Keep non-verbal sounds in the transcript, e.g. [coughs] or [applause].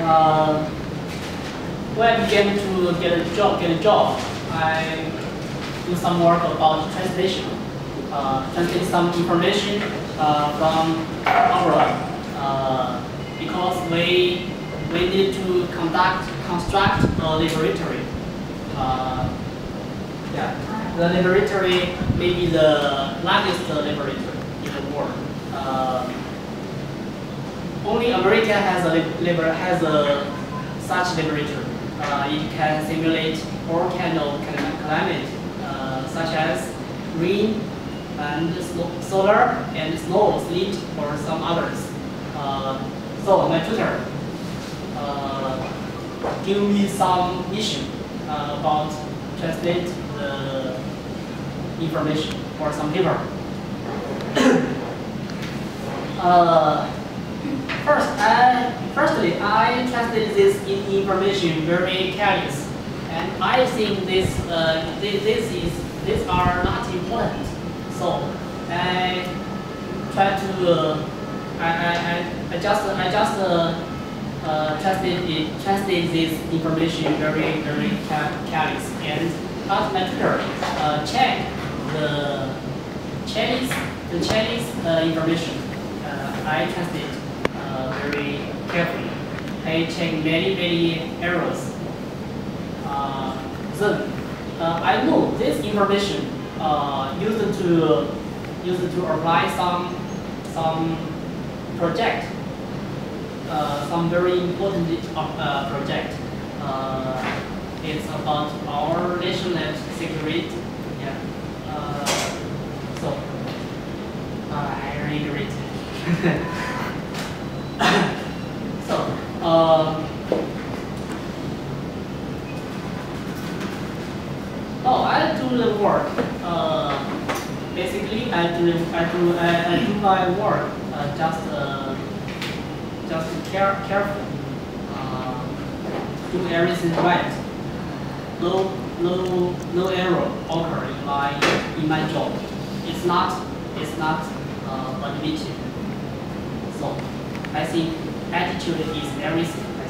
uh, when I began to get a job, get a job, I do some work about translation, uh, translate some information uh, from our uh, because we we need to conduct construct a laboratory. Uh, yeah, the laboratory may be the largest laboratory in the world. Uh, only America has a has a such laboratory. Uh, it can simulate all kind of climate, uh, such as rain and solar and snow, sleet, or some others. Uh, so my tutor uh, give me some issue uh, about translate the information for some paper. [coughs] uh, first, I, firstly, I translate this information very careless, and I think this, uh, this, this is these are not important. So I try to uh, I, I, I just I just uh, uh, translate translate this information very very careless and ask my tutor uh, check the Chinese the Chinese uh, information. Uh, I uh, very carefully. I check many many errors. Uh, then uh, I know this information used to used to apply some some project uh, some very important uh, project. Uh, it's about our national security. Yeah. Uh, so I regret. [laughs] Um, oh, I do the work. Uh, basically, I do I do I, I do my work uh, just just care, careful, uh, do everything right. No, no, no error occur in my in my job. It's not, it's not uh, admitted. So I think attitude is everything.